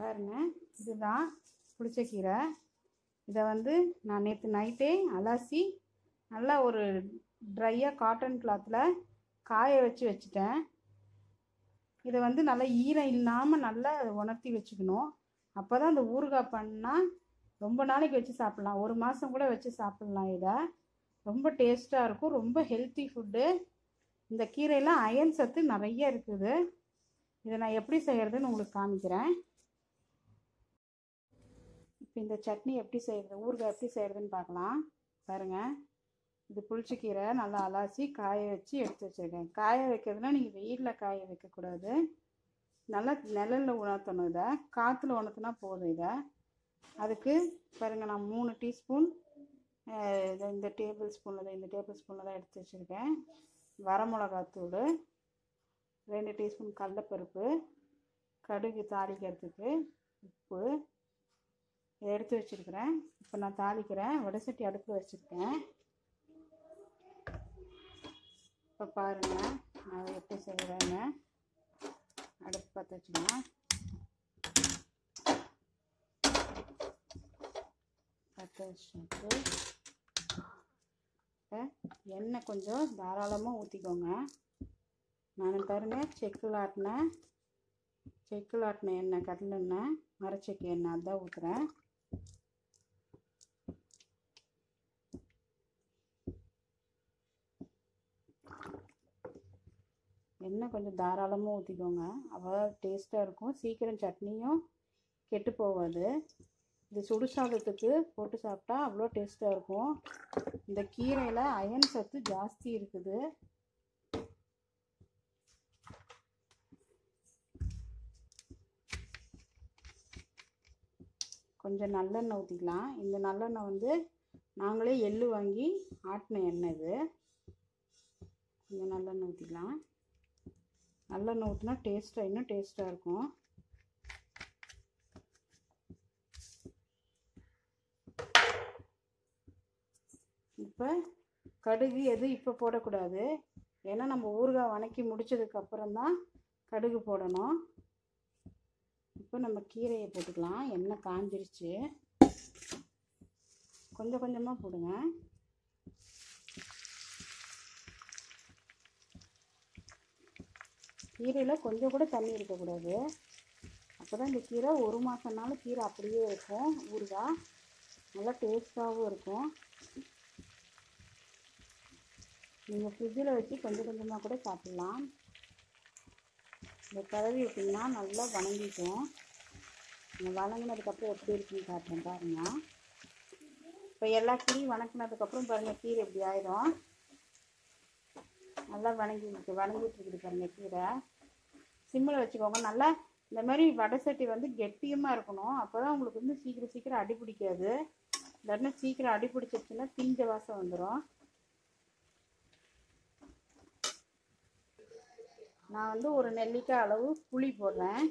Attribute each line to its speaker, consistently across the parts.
Speaker 1: பாருங்கள் இதுதான் புளிச்சக்கீரை. இதை வந்து நான் நேற்று நைட்டே அலசி நல்லா ஒரு ட்ரையாக காட்டன் கிளாத்தில் காய வச்சு வச்சுட்டேன். இதை வந்து நல்லா ஈரம் இல்லாமல் நல்லா உணர்த்தி வச்சுக்கணும். அப்போ தான் அந்த ஊறுகாய் பண்ணால் ரொம்ப நாளைக்கு வச்சு சாப்பிட்லாம். ஒரு மாதம் கூட வச்சு சாப்பிட்லாம் இதை. ரொம்ப டேஸ்ட்டாக இருக்கும். ரொம்ப ஹெல்த்தி ஃபுட்டு இந்த கீரையில் அயன் சத்து நிறைய இருக்குது. இதை நான் எப்படி செய்கிறதுன்னு உங்களுக்கு காமிக்கிறேன். இப்போ இந்த சட்னி எப்படி செய்கிறது ஊறுகாய் எப்படி செய்கிறதுன்னு பார்க்கலாம். பாருங்கள் இது புளிச்சக்கீரை நல்லா அலாசி காய வச்சு எடுத்து வச்சுருக்கேன். காய வைக்கிறதுனா நீங்கள் வெயிலில் காய வைக்கக்கூடாது. நல்லா நிழலில் உணர்த்தணும் இதை. காற்றுல உணர்த்தினா போதும் இதை. அதுக்கு பாருங்கள் நான் மூணு டீஸ்பூன் இந்த டேபிள் ஸ்பூனில் இந்த டேபிள் ஸ்பூனில் தான் எடுத்து வச்சுருக்கேன். வரமிளகாத்தூள் ரெண்டு டீஸ்பூன் கடலப்பருப்பு கடுகு தாளிக்கிறதுக்கு உப்பு இதை எடுத்து வச்சுருக்கிறேன். இப்போ நான் தாளிக்கிறேன். வடைசட்டி அடுப்பு வச்சுருக்கேன். இப்போ பாருங்கள் நான் எப்படி செய்கிறேன்னு அடுப்பு பற்ற வச்சுக்கலாம் பற்ற வச்சுட்டு எண்ணெய் கொஞ்சம் தாராளமாக ஊற்றிக்கோங்க நான் தருங்க செக்கில் ஆட்டின செக்கில் ஆட்டின எண்ணெய் கடலெண்ணெய் மரச்செக்கு எண்ணெய் அதான் ஊற்றுறேன் எண்ணெய் கொஞ்சம் தாராளமாக ஊற்றிக்கோங்க அப்போ டேஸ்ட்டாக இருக்கும். சீக்கிரம் சட்னியும் கெட்டு போகாது. இது சுடு சாதத்துக்கு போட்டு சாப்பிட்டா அவ்வளோ டேஸ்ட்டாக இருக்கும். இந்த கீரையில் அயன் சத்து ஜாஸ்தி இருக்குது. கொஞ்சம் நல்லெண்ணெய் ஊற்றிக்கலாம் இந்த நல்லெண்ணெய் வந்து நாங்களே எள்ளு வாங்கி ஆட்டின எண்ணெய் இது. கொஞ்சம் நல்லெண்ணெய் ஊற்றிக்கலாம் நல்லெண்ணெய் ஊற்றினா டேஸ்ட்டாக இன்னும் டேஸ்ட்டாக இருக்கும். இப்போ கடுகு எதுவும் இப்போ போடக்கூடாது. ஏன்னா நம்ம ஊறுகாய் வணக்கி முடிச்சதுக்கப்புறம் தான் கடுகு போடணும். இப்போ நம்ம கீரையை போட்டுக்கலாம். எண்ணெய் காஞ்சிருச்சு. கொஞ்சம் கொஞ்சமாக போடுங்க. கீரையில் கொஞ்சம் கூட தண்ணி இருக்கக்கூடாது அப்போ தான் இந்த கீரை ஒரு மாதம்னாலும் கீரை அப்படியே இருக்கும். ஊறுகாய் நல்லா டேஸ்ட்டாகவும் இருக்கும். நீங்கள் ஃப்ரிட்ஜில் வச்சு கொஞ்சம் கொஞ்சமாக கூட சாப்பிட்லாம். இந்த கதவி விட்டிங்கன்னா நல்லா வணங்கிக்கும். வணங்கினதுக்கப்புறம் எப்படி இருக்குன்னு காட்டுறேன் பாருங்கள் இப்போ எல்லா கீரையும் வணக்கினதுக்கப்புறம் பாருங்கள் கீரை இப்படி ஆயிரும். நல்லா வணங்கி இருக்கு வணங்கிட்டு இருக்குது பாருங்கள் கீரை. சிம்மில் வச்சுக்கோங்க. நல்லா இந்த மாதிரி வடை சட்டி வந்து கெட்டியமாக இருக்கணும். அப்போ தான் உங்களுக்கு வந்து சீக்கிரம் சீக்கிரம் அடி பிடிக்காது. இல்லைன்னா சீக்கிரம் அடி பிடிச்சிருச்சுன்னா திஞ்ச வாசம் வந்துடும் நான் வந்து ஒரு நெல்லிக்காய் அளவு புளி போடுறேன்.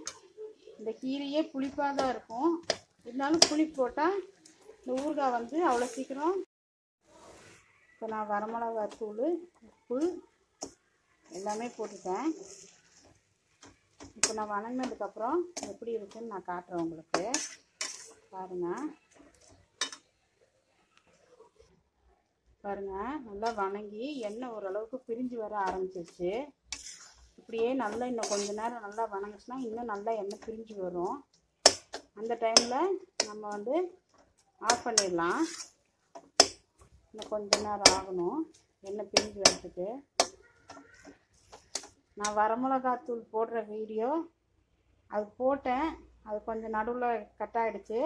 Speaker 1: இந்த கீரையே புளிப்பாக தான் இருக்கும். இருந்தாலும் புளி போட்டால் இந்த ஊறுகாய் வந்து அவ்வளோ சீக்கிரம் இப்போ நான் வரமிளகாய் தூள் உப்பு எல்லாமே போட்டுட்டேன். இப்போ நான் வணங்கினதுக்கப்புறம் எப்படி இருக்குதுன்னு நான் காட்டுறேன் உங்களுக்கு. பாருங்கள் பாருங்கள் நல்லா வணங்கி எண்ணெய் ஓரளவுக்கு பிரிஞ்சு வர ஆரம்பிச்சிருச்சு. இப்படியே நல்லா இன்னும் கொஞ்ச நேரம் நல்லா வணங்குச்சுன்னா இன்னும் நல்லா எண்ணெய் பிரிஞ்சு வரும். அந்த டைமில் நம்ம வந்து ஆஃப் பண்ணிடலாம். இன்னும் கொஞ்ச நேரம் ஆகணும் எண்ணெய் பிரிஞ்சு வரதுக்கு. நான் வரமிளகாத்தூள் போடுற வீடியோ. அது போட்டேன். அது கொஞ்சம் நடுவில் கட் ஆகிடுச்சு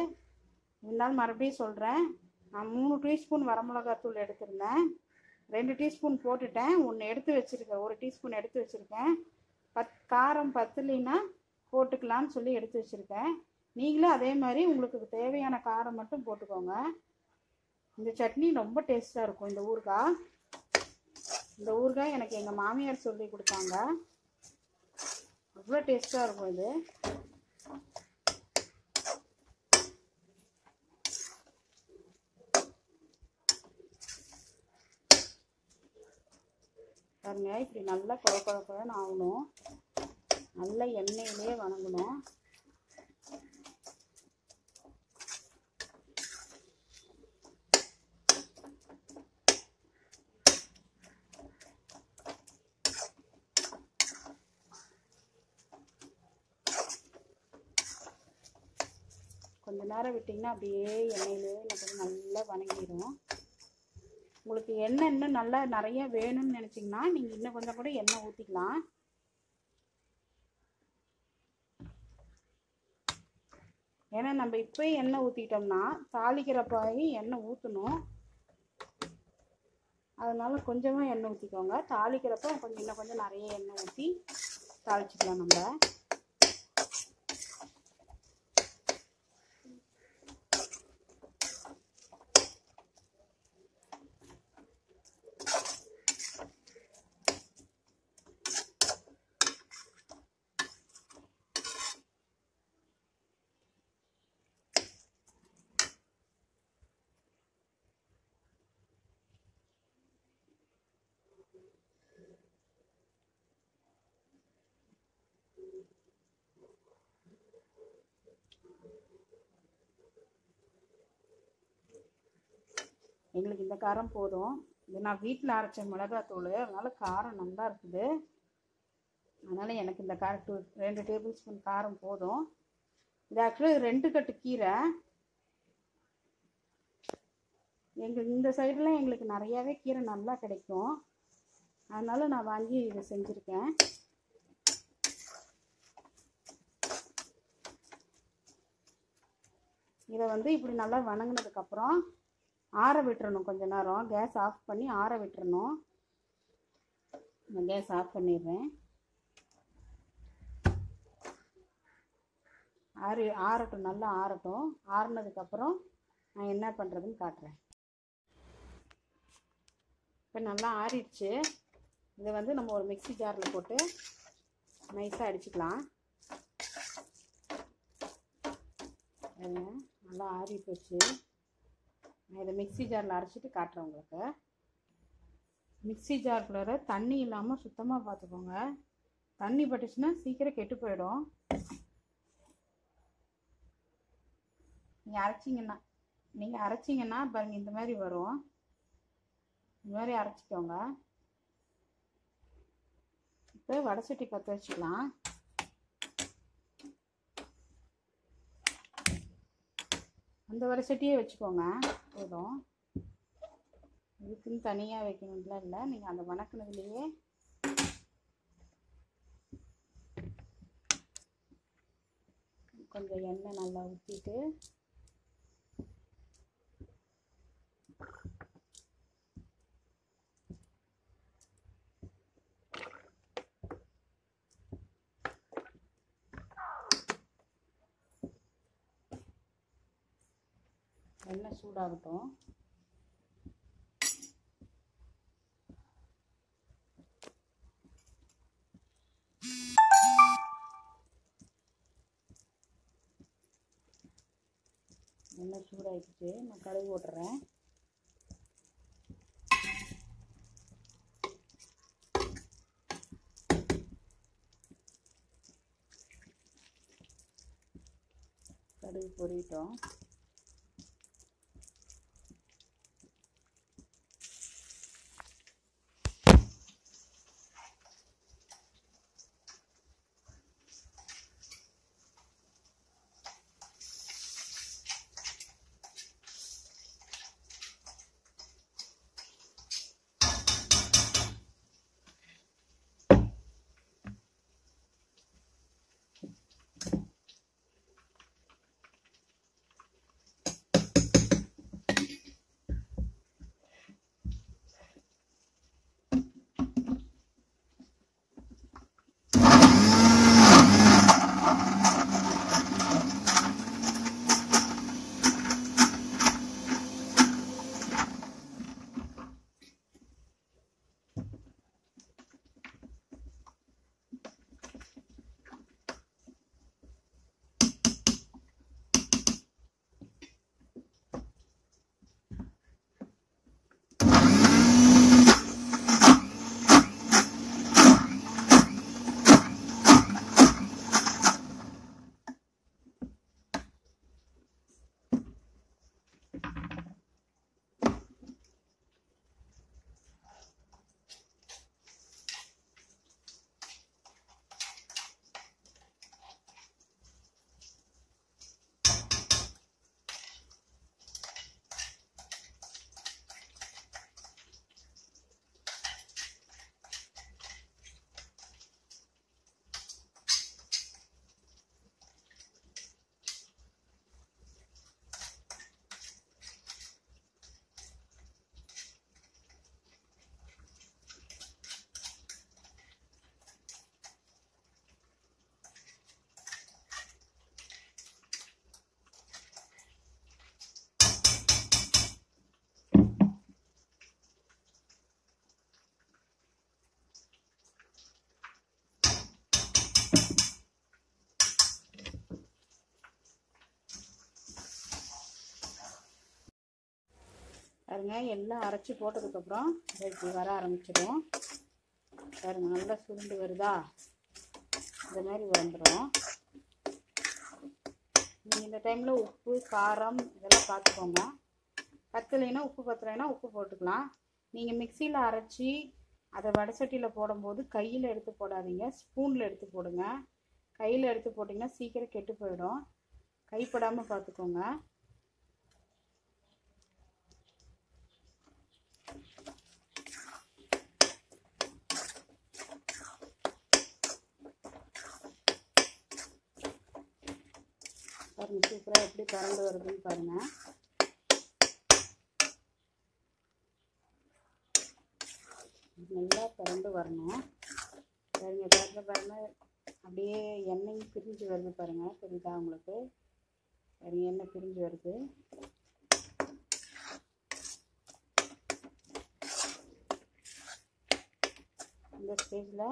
Speaker 1: இருந்தாலும் மறுபடியும் சொல்கிறேன் நான் மூணு டீஸ்பூன் வரமிளகாத்தூள் எடுத்திருந்தேன். ரெண்டு டீஸ்பூன் போட்டுட்டேன். ஒன்று எடுத்து வச்சுருக்கேன். ஒரு டீஸ்பூன் எடுத்து வச்சுருக்கேன். பத் காரம் பத்தலைன்னா போட்டுக்கலான்னு சொல்லி எடுத்து வச்சுருக்கேன். நீங்களும் அதே மாதிரி உங்களுக்கு தேவையான காரம் மட்டும் போட்டுக்கோங்க. இந்த சட்னி ரொம்ப டேஸ்ட்டாக இருக்கும். இந்த ஊறுகாய். இந்த ஊறுகாய் எனக்கு எங்கள் மாமியார் சொல்லி கொடுத்தாங்க. அவ்வளோ டேஸ்ட்டாக இருக்கும் இது. பாருங்க இப்படி நல்லா குழ குழ குழன்னு ஆகணும். நல்லா எண்ணெயிலே வணங்கணும். நேரம் விட்டிங்கன்னா அப்படியே எண்ணெயிலே கொஞ்சம் நல்லா வணங்கிடும் உங்களுக்கு எண்ணெய் இன்னும் நல்லா நிறைய வேணும்னு நினச்சிங்கன்னா நீங்கள் இன்னும் கொஞ்சம் கூட எண்ணெய் ஊற்றிக்கலாம் ஏன்னா நம்ம இப்போ எண்ணெய் ஊற்றிட்டோம்னா தாளிக்கிறப்பாயும் எண்ணெய் ஊற்றணும் அதனால் கொஞ்சமாக எண்ணெய் ஊற்றிக்கோங்க தாளிக்கிறப்ப கொஞ்சம் இன்னும் கொஞ்சம் நிறைய எண்ணெய் ஊற்றி தாளிச்சிக்கலாம் நம்ம. எங்களுக்கு இந்த காரம் போதும். இது நான் வீட்டில் அரைச்ச மிளகாத்தூள். அதனால் காரம் நல்லா இருக்குது. அதனால் எனக்கு இந்த காரம் டூ ரெண்டு டேபிள் ஸ்பூன் காரம் போதும். இது ஆக்சுவலி ரெண்டு கட்டு கீரை. எங்கள் இந்த சைடெலாம் எங்களுக்கு நிறையாவே கீரை நல்லா கிடைக்கும். அதனால் நான் வாங்கி இதை செஞ்சுருக்கேன். இதை வந்து இப்படி நல்லா வணங்கினதுக்கப்புறம் ஆற விட்டுறணும் கொஞ்ச நேரம். கேஸ் ஆஃப் பண்ணி ஆற விட்டுறணும். நான் கேஸ் ஆஃப் பண்ணிடுறேன். ஆறி ஆறட்டும் நல்லா ஆறட்டும். ஆறுனதுக்கப்புறம் நான் என்ன பண்ணுறதுன்னு காட்டுறேன். இப்போ நல்லா ஆறிடுச்சு. இதை வந்து நம்ம ஒரு மிக்ஸி ஜாரில் போட்டு நைஸாக அடிச்சுக்கலாம். நல்லா ஆறி போச்சு. நான் இதை மிக்ஸி ஜாரில் அரைச்சிட்டு காட்டுறேன் உங்களுக்கு. மிக்ஸி ஜார்க்குள்ளார தண்ணி இல்லாமல் சுத்தமாக பார்த்துக்கோங்க. தண்ணி பட்டுச்சுன்னா சீக்கிரம் கெட்டு போயிடும். நீங்கள் அரைச்சிங்கன்னா நீங்கள் அரைச்சிங்கன்னா பாருங்கள் இந்த மாதிரி வரும். இந்த மாதிரி அரைச்சிக்கோங்க. இப்போ வடை சட்டி பற்ற வச்சுக்கலாம். அந்த வடை சட்டியே வச்சுக்கோங்க. போதும். இதுக்குன்னு தனியாக வைக்கணும்லாம் இல்லை? நீங்கள் அந்த வணக்கினதுலேயே கொஞ்சம் எண்ணெய் நல்லா ஊற்றிட்டு எண்ணெய் சூடாகட்டும். எண்ணெய் சூடாகிடுச்சு நான் கடுகு போட்டுறேன். கடுகு பொறிட்டோம் பாருங்க. எல்லாம் அரைச்சி போட்டதுக்கப்புறம் இப்படி வர ஆரம்பிச்சிடும். பாருங்க நல்லா சுருண்டு வருதா? இந்த மாதிரி வந்துடும் நீங்கள் இந்த டைமில் உப்பு காரம் இதெல்லாம் பார்த்துக்கோங்க. பத்தலைன்னா உப்பு பத்தலைன்னா உப்பு போட்டுக்கலாம். நீங்கள் மிக்சியில் அரைச்சி அதை வடசட்டியில் போடும்போது கையில் எடுத்து போடாதீங்க. ஸ்பூனில் எடுத்து போடுங்க. கையில் எடுத்து போட்டிங்கன்னா சீக்கிரம் கெட்டு போயிடும். கைப்படாமல் பார்த்துக்கோங்க பாருங்க சூப்பராக எப்படி பறந்து வருதுன்னு பாருங்கள் நல்லா பறந்து வரணும். பாருங்க பாருங்க பாருங்க. அப்படியே எண்ணெயும் பிரிஞ்சு வருது பாருங்க புரியுதா உங்களுக்கு? பாருங்க எண்ணெய் பிரிஞ்சு வருது. இந்த ஸ்டேஜில்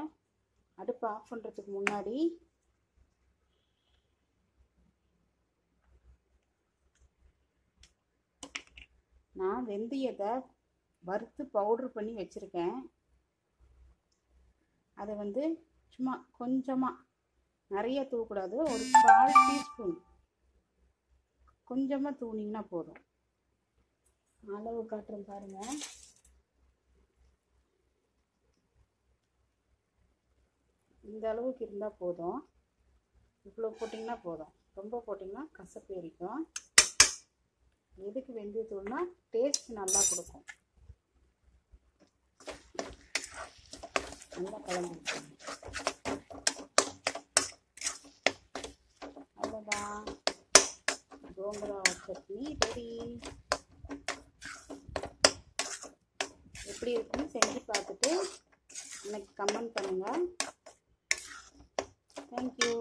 Speaker 1: அடுப்பு ஆஃப் பண்ணுறதுக்கு முன்னாடி நான் வெந்தயத்தை வறுத்து பவுட்ரு பண்ணி வச்சுருக்கேன். அதை வந்து சும்மா கொஞ்சமாக நிறைய தூக்கூடாது ஒரு கால் டீஸ்பூன் கொஞ்சமாக தூணிங்கன்னா போதும். அளவு காட்டுறேன் பாருங்கள் இந்த அளவுக்கு இருந்தால் போதும். இவ்வளோ போட்டிங்கன்னா போதும். ரொம்ப போட்டிங்கன்னா கசப்பு எரிக்கும். எதுக்கு வெந்தயத்தூள்னா டேஸ்ட் நல்லா கொடுக்கும். நல்லா கலந்து அவ்வளோதான் கோங்குரா சட்னி ரெடி எப்படி இருக்குன்னு செஞ்சு பார்த்துட்டு எனக்கு கமெண்ட் பண்ணுங்கள் தேங்க்யூ